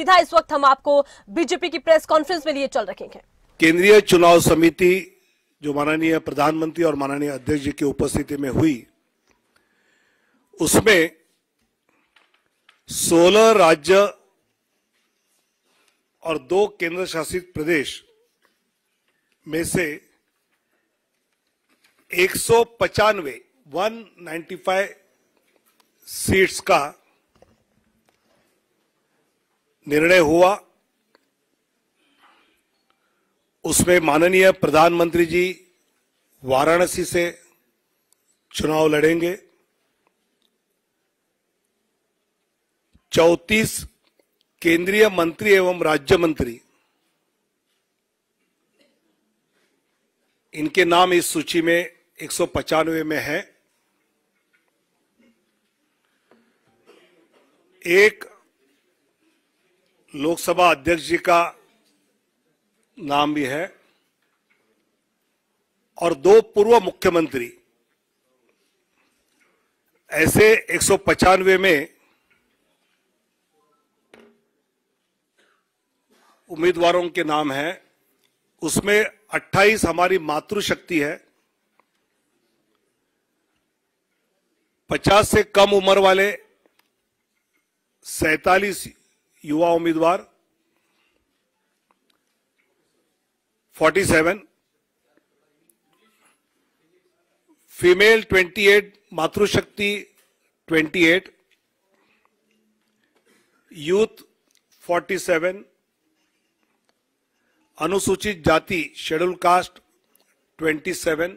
सीधा इस वक्त हम आपको बीजेपी की प्रेस कॉन्फ्रेंस में लिए चल रखेंगे। केंद्रीय चुनाव समिति, जो माननीय प्रधानमंत्री और माननीय अध्यक्ष जी की उपस्थिति में हुई, उसमें 16 राज्य और दो केंद्र शासित प्रदेश में से एक सौ पचानवे वन सीट्स का निर्णय हुआ। उसमें माननीय प्रधानमंत्री जी वाराणसी से चुनाव लड़ेंगे। चौतीस केंद्रीय मंत्री एवं राज्य मंत्री, इनके नाम इस सूची में एक में है। एक लोकसभा अध्यक्ष जी का नाम भी है और दो पूर्व मुख्यमंत्री ऐसे एक में उम्मीदवारों के नाम हैं। उसमें 28 हमारी मातृशक्ति है। 50 से कम उम्र वाले सैतालीस युवा उम्मीदवार 47 फीमेल 28 मातृशक्ति 28 यूथ 47 अनुसूचित जाति शेड्यूल कास्ट 27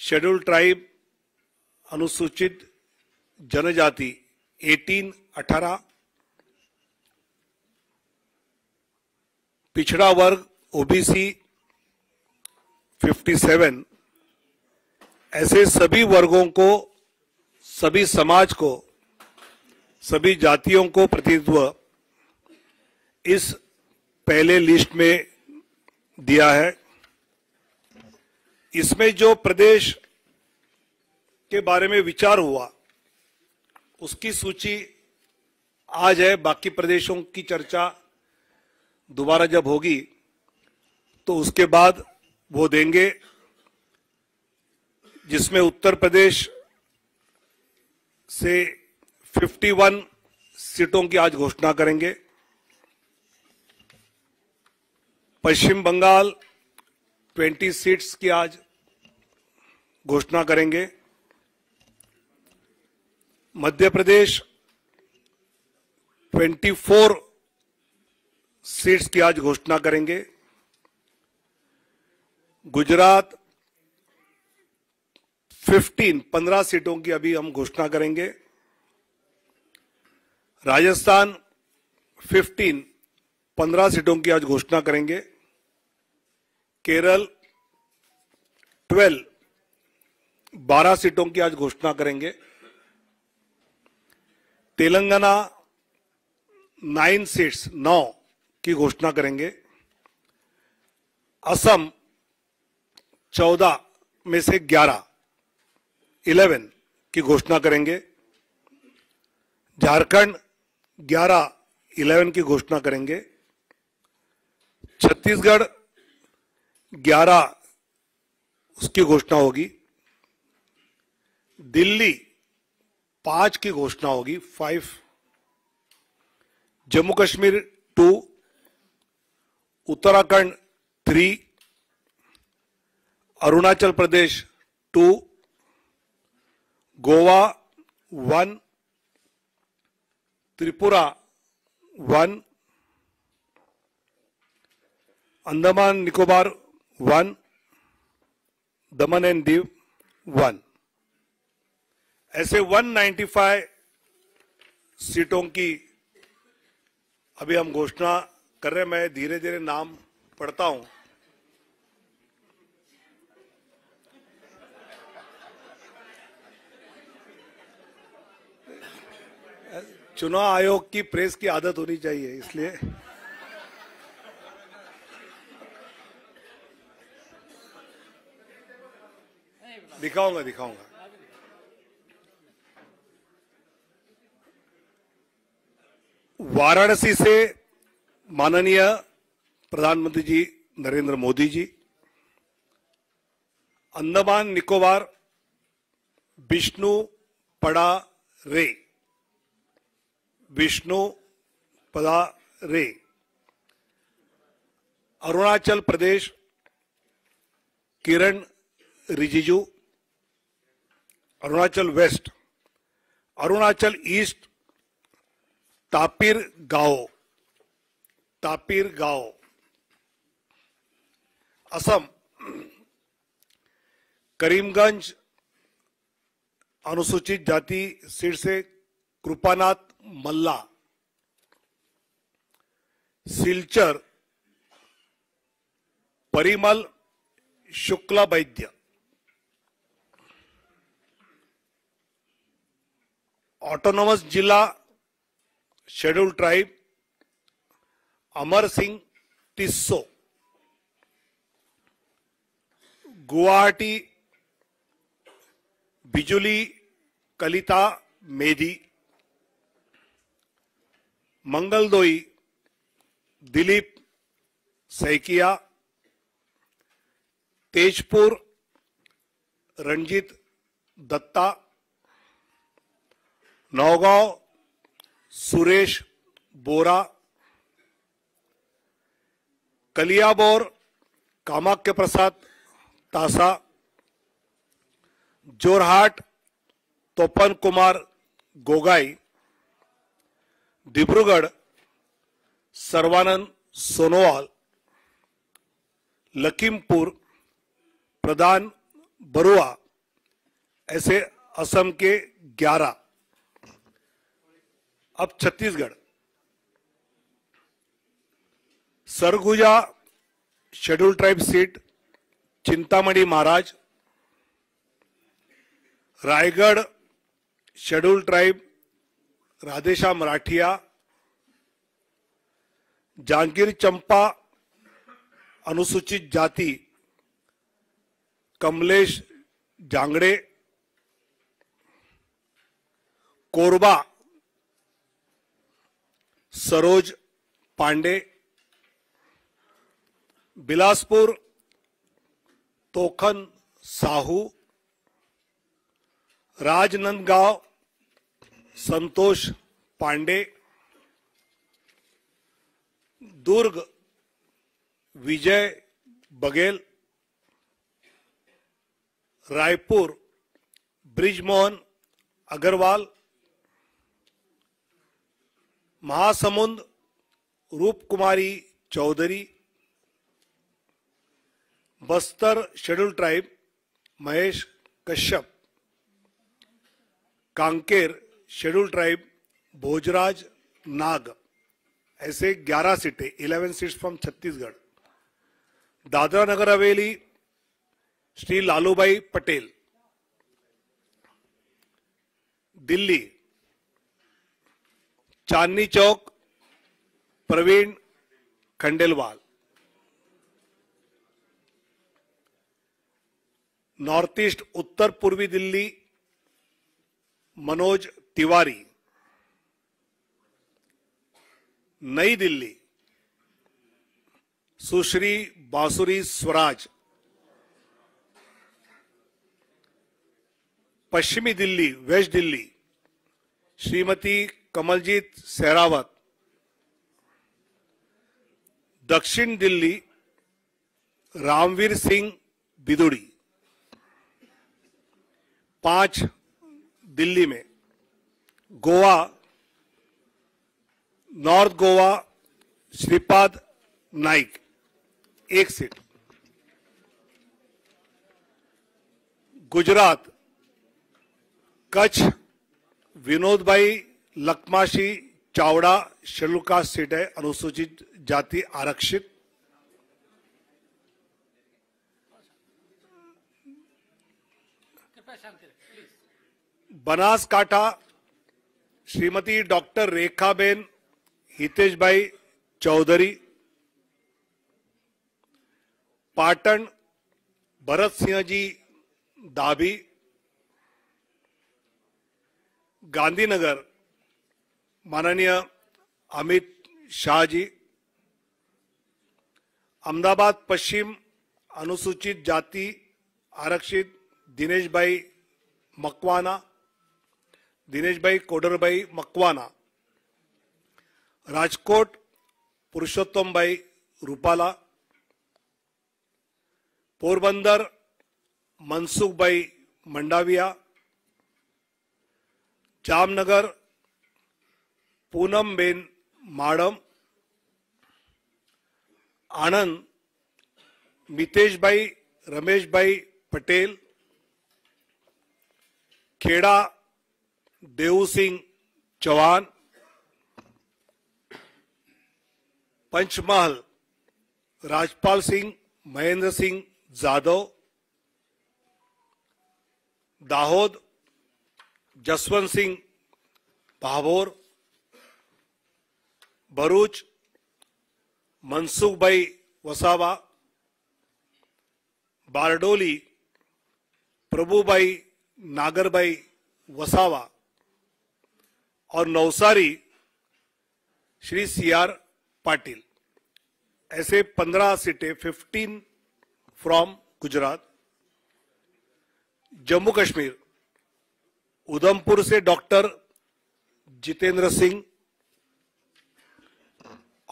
शेड्यूल ट्राइब अनुसूचित जनजाति 18 18 पिछड़ा वर्ग ओबीसी 57 ऐसे सभी वर्गों को, सभी समाज को, सभी जातियों को प्रतिनिधित्व इस पहले लिस्ट में दिया है। इसमें जो प्रदेश के बारे में विचार हुआ उसकी सूची आज है, बाकी प्रदेशों की चर्चा दोबारा जब होगी तो उसके बाद वो देंगे, जिसमें उत्तर प्रदेश से 51 सीटों की आज घोषणा करेंगे। पश्चिम बंगाल 20 सीट्स की आज घोषणा करेंगे। मध्य प्रदेश 24 सीट्स की आज घोषणा करेंगे। गुजरात 15 15 सीटों की अभी हम घोषणा करेंगे। राजस्थान 15 15 सीटों की आज घोषणा करेंगे। केरल 12 12 सीटों की आज घोषणा करेंगे। तेलंगाना नाइन सीट्स नौ की घोषणा करेंगे। असम चौदह में से ग्यारह, इलेवन की घोषणा करेंगे। झारखंड ग्यारह, इलेवन की घोषणा करेंगे। छत्तीसगढ़ ग्यारह, उसकी घोषणा होगी। दिल्ली पाँच की घोषणा होगी five Jammu Kashmir two Uttarakhand three Arunachal Pradesh two Goa one Tripura one Andaman Nicobar one Daman and Diu one ऐसे 195 सीटों की अभी हम घोषणा कर रहे मैं धीरे धीरे नाम पढ़ता हूँ। चुनाव आयोग की प्रेस की आदत होनी चाहिए, इसलिए। दिखाऊँगा दिखाऊँगा। वाराणसी से माननीय प्रधानमंत्री जी नरेंद्र मोदी जी अंडमान निकोबार, विष्णु पड़ा रे, विष्णु पदा रे, अरुणाचल प्रदेश, किरण रिजिजू, अरुणाचल वेस्ट, अरुणाचल ईस्ट तापिर गाँव तापिर गाँव असम, करीमगंज, अनुसूचित जाति सीट से कृपानाथ मल्ला। सिलचर, परिमल शुक्ला वैद्य। ऑटोनोमस जिला शेड्यूल ट्राइब अमर सिंह टिस्सो गुवाहाटी बिजुली कलिता मेधी मंगलदोई दिलीप सैकिया तेजपुर रणजीत दत्ता नौगांव सुरेश बोरा कलियाबोर कामाख्य प्रसाद तासा, जोरहाट तोपन कुमार गोगाई डिब्रूगढ़ सर्वानंद सोनोवाल, लखीमपुर प्रधान बरुआ, ऐसे असम के 11 अब Chhattisgarh. Surguja schedule tribe seat, Chintamani Maharaj. Raigarh schedule tribe Radhesha Marathiya. Janjgir Champa अनुसूचित जाति, कमलेश जांगड़े। कोरबा सरोज पांडे बिलासपुर तोखन साहू राजनंदगांव संतोष पांडे दुर्ग Vijay Baghel Raipur Brijmohan Agrawal Mahasamund Roop Kumari Chaudhary, Bastar schedule tribe, Mahesh Kashyap, Kanker schedule tribe, Bhojraj Nag, ऐसे 11 सीटें 11 seats from Chhattisgarh. Dadra Nagar Haveli, Shri Lalubhai Patel. Delhi Chandni Chowk, Praveen Khandelwal. North east, Uttar Purvi Delhi, Manoj Tiwari. नई दिल्ली, सुश्री बांसुरी स्वराज। पश्चिमी Delhi, west Delhi, Shrimati Kamaljeet Sehrawat, दक्षिण दिल्ली, रामवीर सिंह बिदुड़ी, पाँच दिल्ली में, Goa, north Goa, Shripad Naik, एक seat. Gujarat, Kutch Vinod bhai Lakhmashi Chavda schedule caste seat है अनुसूचित जाति आरक्षित। बनासकाठा श्रीमती डॉक्टर रेखाबेन हितेश भाई चौधरी। पाटन भरत सिंह जी दाभी। गांधीनगर माननीय अमित शाह जी अहमदाबाद पश्चिम अनुसूचित जाति आरक्षित दिनेश भाई मकवाना दिनेश भाई कोडरभाई मकवाना, राजकोट पुरुषोत्तम भाई रूपाला, पोरबंदर मनसुख भाई मंडाविया, जामनगर पूनम बेन माडम, आनंद मितेश भाई रमेश भाई पटेल, खेड़ा देऊ सिंह चौहान पंचमहल, राजपाल सिंह, महेंद्र सिंह जाधव, दाहोद, जसवंत सिंह भाभोर मनसुख भाई वसावा, बारडोली, प्रभुभाई नागरभाई वसावा और नवसारी श्री सी आर पाटिल। ऐसे पंद्रह सीटें फिफ्टीन फ्रॉम गुजरात, जम्मू कश्मीर, उधमपुर से डॉक्टर जितेंद्र सिंह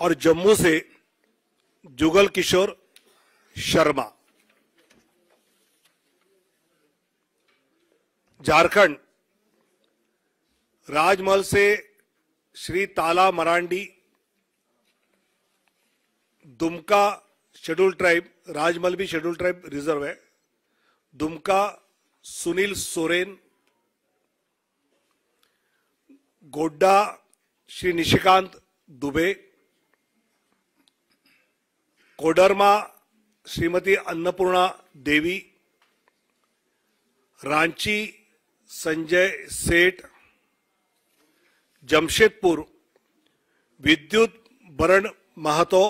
और जम्मू से जुगल किशोर शर्मा। झारखंड राजमहल से श्री ताला मरांडी, दुमका शेड्यूल ट्राइब, राजमहल भी शेड्यूल ट्राइब रिज़र्व है। दुमका सुनील सोरेन, गोड्डा श्री निशिकांत दुबे कोडरमा श्रीमती अन्नपूर्णा देवी, रांची संजय सेठ, जमशेदपुर विद्युत बरण महतो,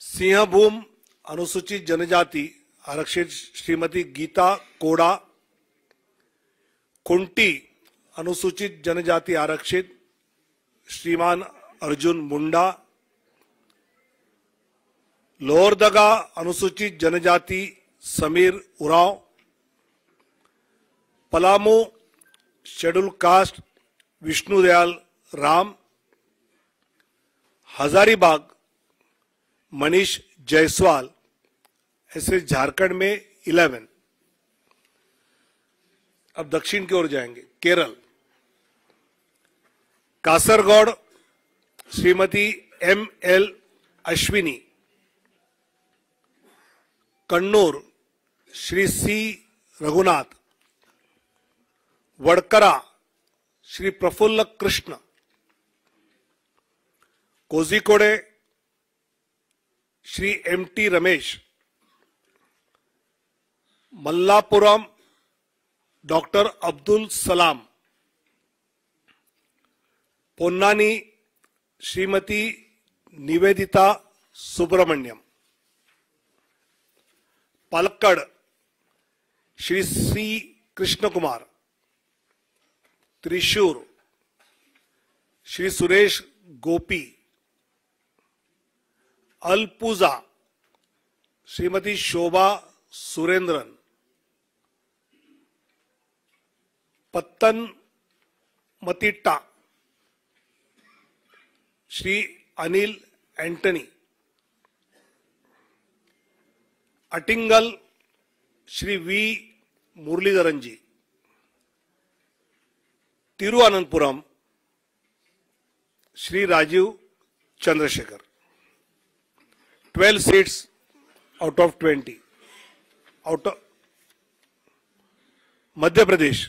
सिंहभूम अनुसूचित जनजाति आरक्षित श्रीमती गीता कोड़ा, कुंटी अनुसूचित जनजाति आरक्षित श्रीमान अर्जुन मुंडा लोहरदगा अनुसूचित जनजाति समीर उराव, पलामू शेड्यूल कास्ट विष्णुदयाल राम, हजारीबाग मनीष जायसवाल, ऐसे झारखंड में इलेवन। अब दक्षिण की ओर जाएँगे, Kerala. Kasaragod Shrimati M L Ashwini Kannur, Shri C. Raghunath, Vadakara, Shri Praful Krishna, Kozhikode, Shri M. T. Ramesh, Malappuram, doctor Abdul Salam, Ponnani, Shrimati Nivedita Subramaniam Palakkad, Shri C Krishna Kumar Thrissur, Shri Suresh Gopi Alappuzha Shrimati Shobha Surendran Pathanamthitta Shri Anil Antony Attingal Shri V. Muraleedharan ji Thiruvananthapuram Shri Rajeev Chandrasekhar 12 seats out of 20 out of Madhya Pradesh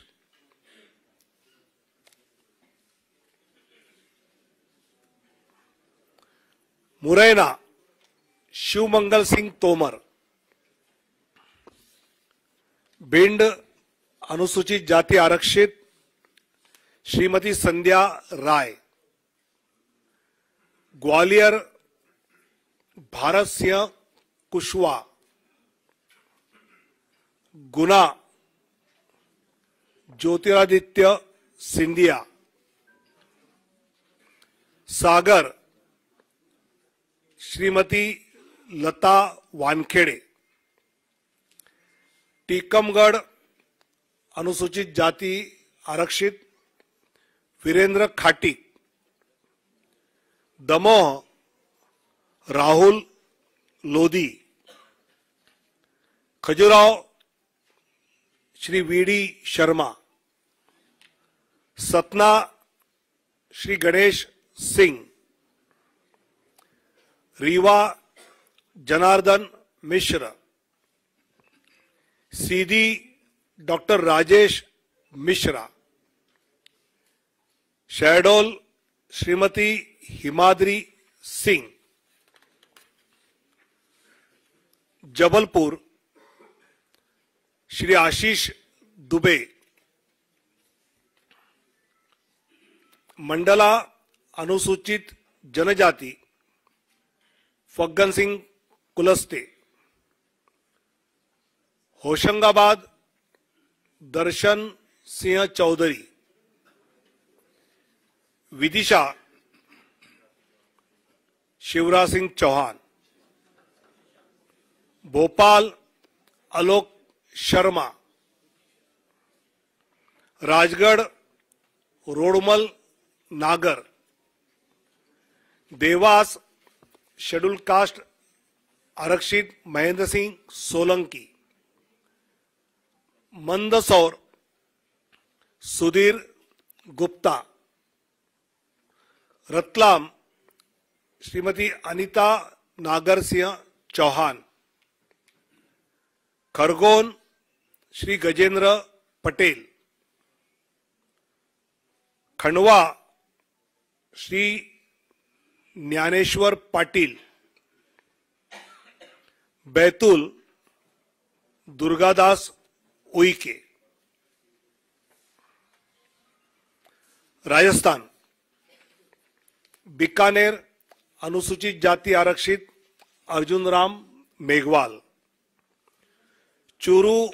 Morena Shivmangal Singh Tomar Bhind अनुसूचित जाति आरक्षित श्रीमती संध्या राय, ग्वालियर भारत सिंह कुशवा गुना ज्योतिरादित्य सिंधिया, सागर श्रीमती लता वानखेड़े। टीकमगढ़ अनुसूचित जाति आरक्षित Virendra Khatik Damoh Rahul Lodhi Khajuraho Shri V D Sharma, Satna Shri Ganesh Singh, Rewa Janardan Mishra. Sidhi doctor Rajesh Mishra, Shahdol Shrimati Himadri Singh, Jabalpur Shri Ashish Dubey, Mandla अनुसूचित जनजाति, Faggan Singh Kulaste. Hoshangabad, Darshan Singh Chaudhary. Vidisha, Shivraj Singh Chouhan. Bhopal, Alok Sharma. Rajgarh, Rodmal, Nagar. Dewas, schedule caste, आरक्षित महेंद्र सिंह सोलंकी। मंदसौर सुधीर गुप्ता रतलाम श्रीमती अनिता नागरसिंह चौहान खरगोन श्री गजेंद्र पटेल खंडवा श्री ज्ञानेश्वर पाटील बैतूल दुर्गादास उइके। राजस्थान। बीकानेर, अनुसूचित जाति आरक्षित अर्जुन राम मेघवाल। चूरू,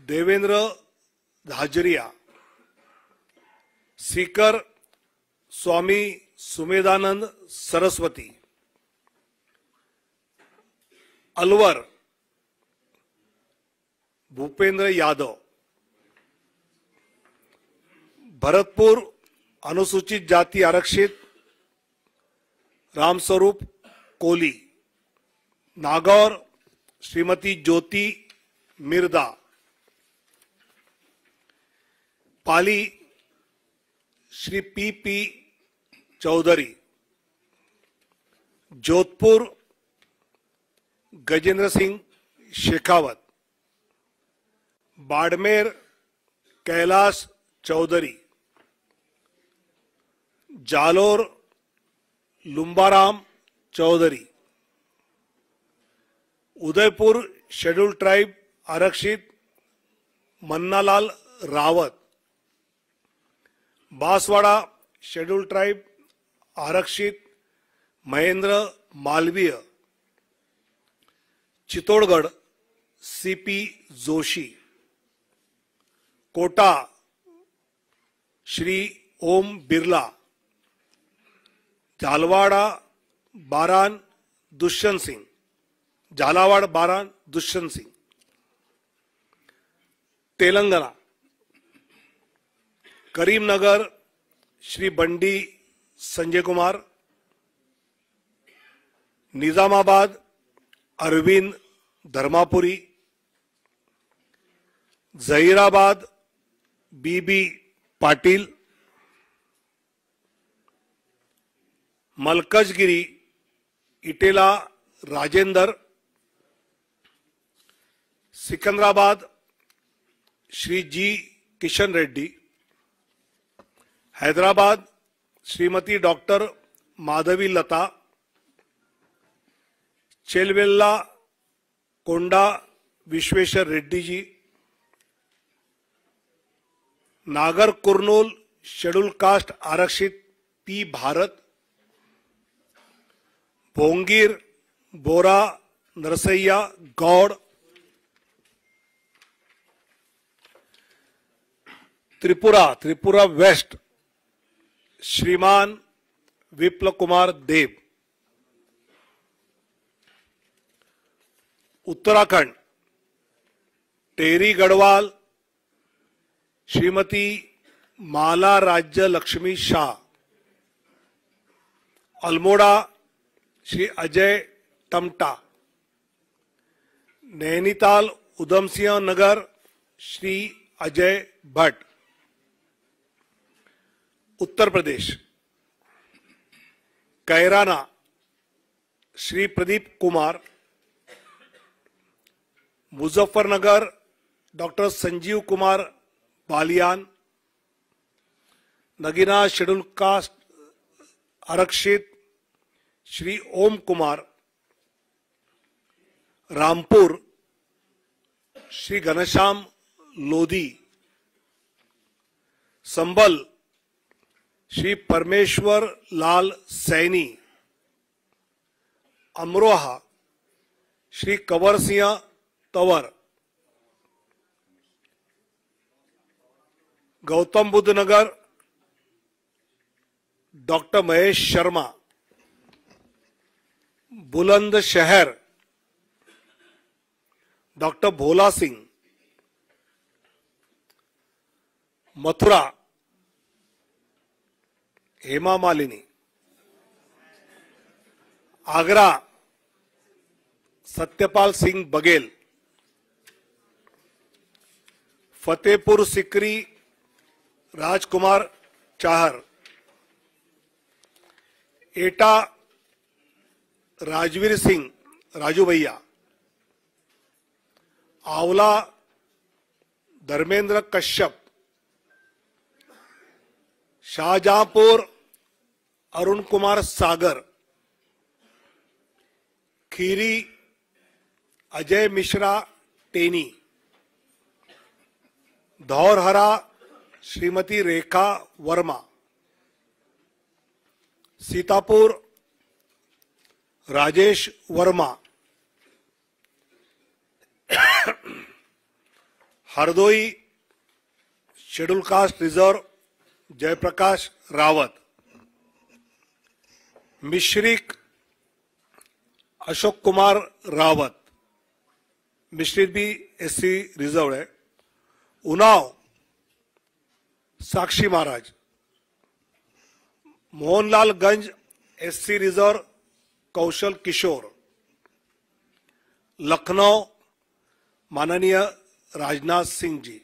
देवेंद्र धाजरिया। सीकर, स्वामी सुमेदानंद सरस्वती। अलवर। भूपेंद्र यादव। भरतपुर अनुसूचित जाति आरक्षित, Ramswaroop Koli. Nagaur Shrimati Jyoti Mirdha. Pali Shri P P Chaudhary. Jodhpur Gajendra Singh Shekhawat. Barmer Kailash Chaudhary Jalore Lumbaram Chaudhary Udaipur schedule tribe आरक्षित मन्नालाल रावत बासवाडा शेड्यूल ट्राईब आरक्षित Mahendra Malviya Chittorgarh C P Joshi. Kota, Shri Om Birla, Jhalawar Baran Dushyant Singh, Jhalawar Baran Dushyant Singh, Telangana, Karimnagar, Shri Bandi Sanjay Kumar, Nizamabad, Arvind Dharmapuri, Zaheerabad B B Patil Malkajgiri Etela Rajender Secunderabad Shri G Kishan Reddy Hyderabad Shrimati doctor Madhavi Latha Chevella Konda Vishweshwar Reddy ji Nagar Kurnool, schedule caste आरक्षित, P Bharat Bhongir Bora, Narsaiah, Goud, Tripura Tripura west, Shriman Biplab Kumar Dev. Uttarakhand, Tehri Garhwal Shrimati Mala Rajya Lakshmi Shah, Almora Shri Ajay Tamta Nainital Udham Nagar Shri Ajay Bhatt, Uttar Pradesh, Kairana Shri Pradeep Kumar, Muzaffarnagar doctor Sanjeev Kumar Balyan Nagina schedule caste आरक्षित, श्री ओम Kumar, Rampur, Shri Ghanshyam Lodhi, Sambhal, Shri Parmeshwar Lal Saini, Amroha, Shri Kanwar Singh Tanwar. Gautam Buddha Nagar doctor Mahesh Sharma, Bulandshahr, doctor Bhola Singh, Mathura, Hema Malini, Agra, Satyapal Singh Baghel, Fatehpur Sikri Rajkumar Chahar. Etah Rajveer Singh, Raju Bhaiya. Aonla Dharmendra Kashyap. Shahjahanpur Arun Kumar Sagar. Kheri Ajay Mishra Teni. Dhaurahra Shrimati Rekha Verma, Sitapur, Rajesh Verma, Hardoi, schedule caste reserve, Jaiprakash Rawat, Misrikh, Ashok Kumar Rawat, Mishrit भी SC reserve है। Unnao Sakshi Maharaj Mohanlalganj SC reserve Kaushal Kishore, Lucknow, माननीय Rajnath Singh ji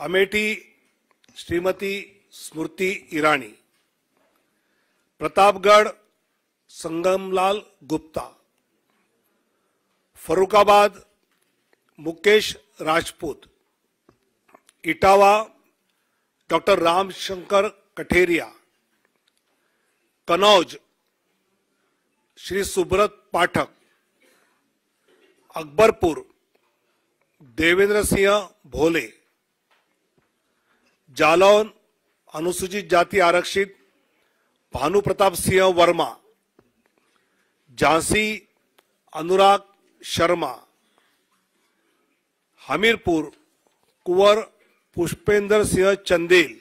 Amethi, Shrimati Smriti Irani Pratapgarh, Sangamlal Gupta, Farrukhabad, Mukesh Rajput Etawah, doctor Ramshankar Katheria Kannauj Shri Subrat Pathak, Akbarpur, Devendra Singh Bhole, Jalaun, अनुसूचित जाति आरक्षित Bhanu Pratap Singh Verma, Jhansi, Anurag Sharma, Hamirpur, Kunwar Pushpendra Singh Chandel,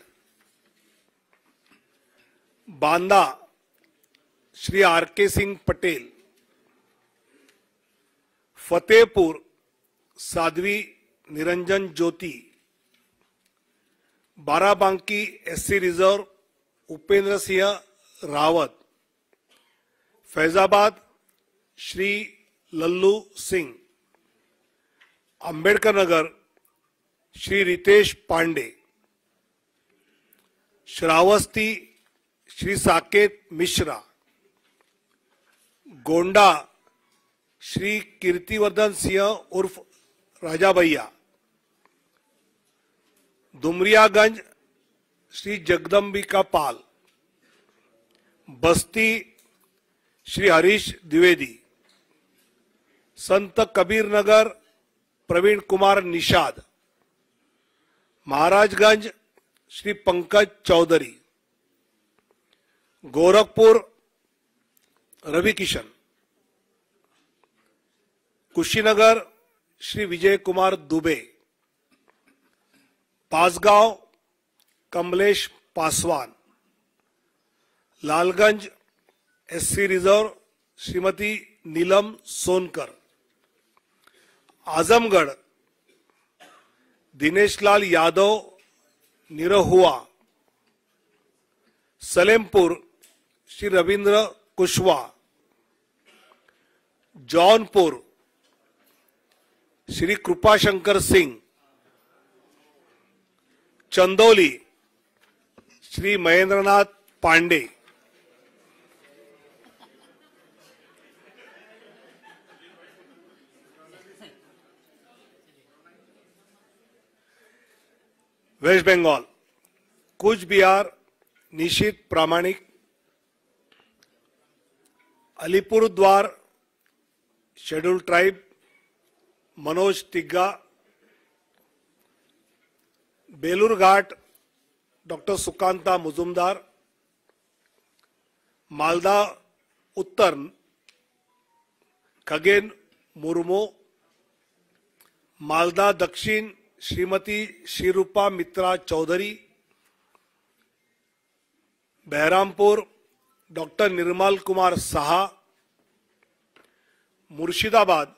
Banda Shri R K Singh Patel, Fatehpur Sadhvi Niranjan Jyoti, Barabanki SC reserve Upendra Singh Rawat, Faizabad Shri Lallu Singh, Ambedkar Nagar Shri Ritesh Pandey, Shravasti Shri Saket Mishra, Gonda Shri Kirtivardhan Singh उर्फ़ Raja Bhaiya Domariyaganj Shri Jagdambika Pal, बस्ती Shri Harish Dwivedi, Sant Kabir Nagar Praveen Kumar Nishad Maharajganj, Shri Pankaj Chaudhary, Gorakhpur Ravi Kishan Kushinagar, Shri Vijay Kumar Dubey, Bansgaon, Kamlesh Paswan, Lalganj, SC reserve, Shrimati Neelam Sonkar, Azamgarh Dinesh Lal Yadav Nirahua, Salempur, Shri Ravindra Kushwaha Jaunpur, Shri Kripashankar Singh, Chandauli, Shri Mahendranath Pandey. West Bengal, कुछ Bihar Nishith Pramanik, Alipurduar schedule tribe, Manoj Tigga, Balurghat, doctor Sukanta Majumdar, Malda Uttar, Khagen Murmu, Malda Dakshin Shrimati Sreerupa Mitra Chaudhury, Baharampur, doctor Nirmal Kumar Saha, Murshidabad,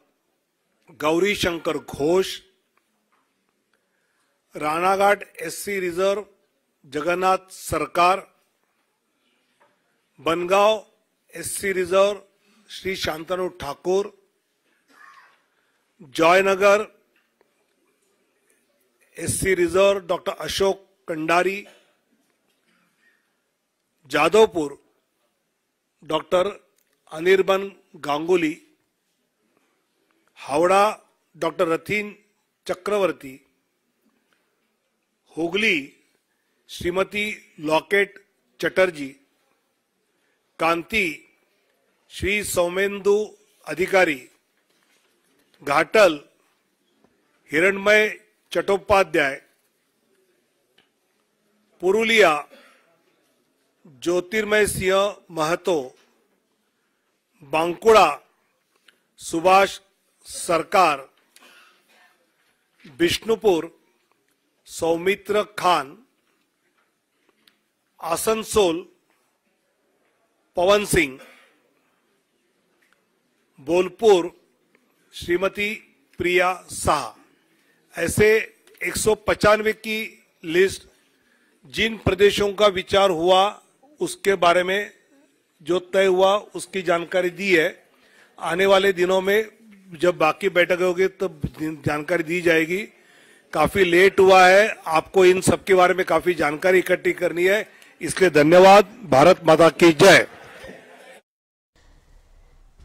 Gouri Shankar Ghosh, Ranaghat SC reserve, Jagannath Sarkar, Bangaon SC reserve, Shri Shantanu Thakur, Jaynagar SC reserve doctor Ashok Kandari, Jadavpur doctor Anirban Ganguly, Howrah doctor Rathin Chakraborty, Hooghly Shrimati Locket Chatterjee, Kanthi Shri Soumendu Adhikari, Ghatal Hiranmoy Chattopadhyay, Purulia, ज्योतिर्मय सिंह महतो, बांकुड़ा, सुभाष सरकार बिष्णुपुर सौमित्र खान, आसनसोल, पवन सिंह, बोलपुर, श्रीमती प्रिया शाह ऐसे एक की list जिन प्रदेशों का विचार हुआ, उसके बारे में जो तय हुआ, उसकी जानकारी दी है। आने वाले दिनों में जब बाकी बैठक होगी तब तो जानकारी दी जाएगी। काफ़ी लेट हुआ है। आपको इन सब के बारे में काफ़ी जानकारी इकट्ठी करनी है। इसलिए धन्यवाद। भारत माता की जय।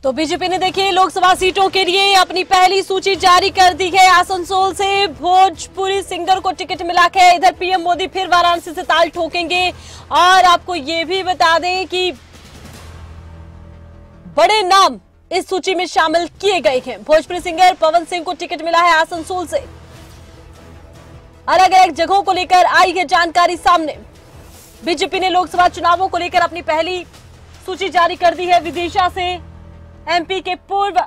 तो बीजेपी ने देखिए लोकसभा सीटों के लिए अपनी पहली सूची जारी कर दी है। आसनसोल से भोजपुरी सिंगर को टिकट मिला है। इधर पीएम मोदी फिर वाराणसी से ताल ठोकेंगे। और आपको ये भी बता दें कि बड़े नाम इस सूची में शामिल किए गए हैं। भोजपुरी सिंगर पवन सिंह को टिकट मिला है आसनसोल से। अलग अलग जगहों को लेकर आई है जानकारी सामने। बीजेपी ने लोकसभा चुनावों को लेकर अपनी पहली सूची जारी कर दी है विदिशा से। एमपी के पूर्व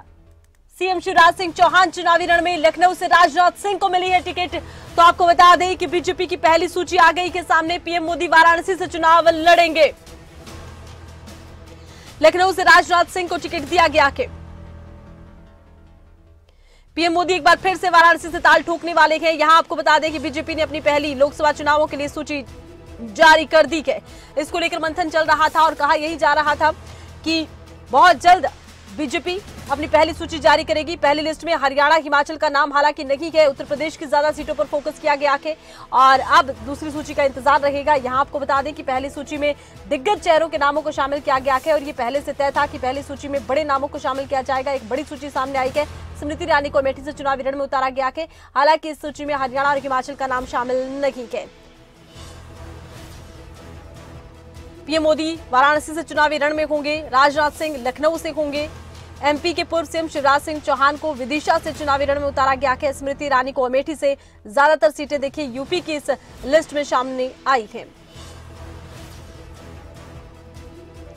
सीएम शिवराज सिंह चौहान चुनावी रण में लखनऊ से राजनाथ सिंह को मिली है टिकट। तो आपको बता दें कि बीजेपी की पहली सूची आ गई के सामने पीएम मोदी वाराणसी से चुनाव लड़ेंगे। लखनऊ से राजनाथ सिंह को टिकट दिया गया के पीएम मोदी एक बार फिर से वाराणसी से ताल ठोकने वाले हैं। यहाँ आपको बता दें कि बीजेपी ने अपनी पहली लोकसभा चुनावों के लिए सूची जारी कर दी है। इसको लेकर मंथन चल रहा था और कहा यही जा रहा था कि बहुत जल्द बीजेपी अपनी पहली सूची जारी करेगी। पहली लिस्ट में हरियाणा, हिमाचल का नाम हालाँकि नहीं है। उत्तर प्रदेश की ज़्यादा सीटों पर फोकस किया गया है और अब दूसरी सूची का इंतज़ार रहेगा। यहाँ आपको बता दें कि पहली सूची में दिग्गज चेहरों के नामों को शामिल किया गया है और ये पहले से तय था कि पहली सूची में बड़े नामों को शामिल किया जाएगा। एक बड़ी सूची सामने आई है। स्मृति ईरानी को अमेठी से चुनावी रण में उतारा गया है हालाँकि इस सूची में हरियाणा और हिमाचल का नाम शामिल नहीं है। पीएम मोदी वाराणसी से चुनावी रण में होंगे। राजनाथ सिंह लखनऊ से होंगे। एमपी के पूर्व सीएम शिवराज सिंह चौहान को विदिशा से चुनावी रण में उतारा गया है। स्मृति ईरानी को अमेठी से ज़्यादातर सीटें देखिए यूपी की इस लिस्ट में सामने आई है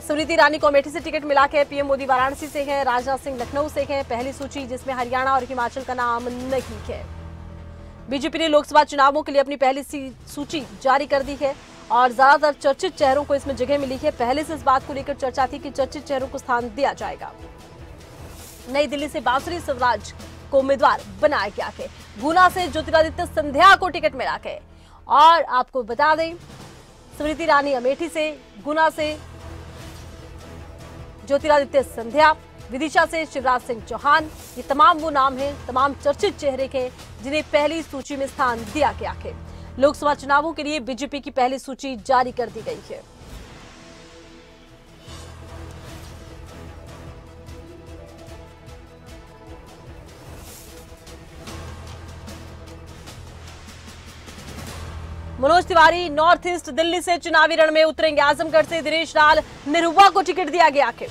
स्मृति ईरानी को अमेठी से टिकट मिला के पीएम मोदी वाराणसी से हैं, राजनाथ सिंह लखनऊ से हैं। पहली सूची जिसमें हरियाणा और हिमाचल का नाम नहीं है। बीजेपी ने लोकसभा चुनावों के लिए अपनी पहली सूची जारी कर दी है और ज़्यादातर चर्चित चेहरों को इसमें जगह मिली है। पहले से इस बात को लेकर चर्चा थी कि चर्चित चेहरों को स्थान दिया जाएगा। नई दिल्ली से बांसुरी स्वराज को उम्मीदवार बनाया गया है। गुना से ज्योतिरादित्य सिंधिया को टिकट मिला है। और आपको बता दें, स्मृति ईरानी अमेठी से, गुना से, ज्योतिरादित्य सिंधिया, विदिशा से शिवराज सिंह चौहान, ये तमाम वो नाम हैं, तमाम चर्चित चेहरे के, जिन्हें पहली सूची में स्थान दिया गया है। लोकसभा चुनावों के लिए बीजेपी की पहली सूची जारी कर दी गई है। मनोज तिवारी नॉर्थ ईस्ट दिल्ली से चुनावी रण में उतरेंगे आजमगढ़ से दिनेश लाल। निरुवा को टिकट दिया गया है